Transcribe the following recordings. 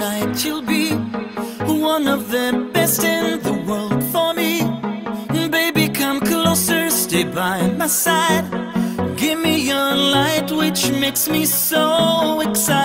night you'll be one of the best in the world for me. Baby, come closer, stay by my side. Give me your light, which makes me so excited.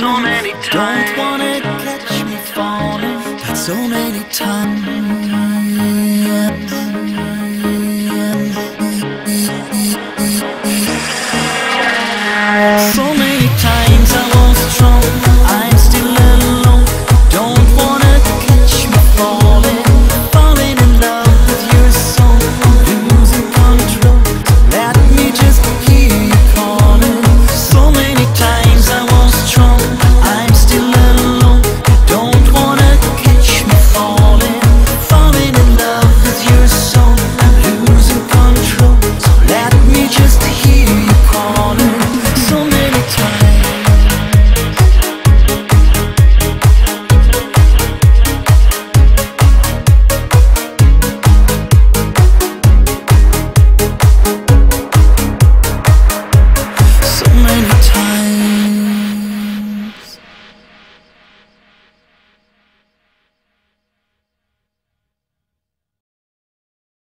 so many times. Don't wanna catch me falling so many times.